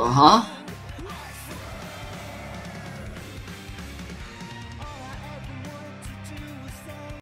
ها؟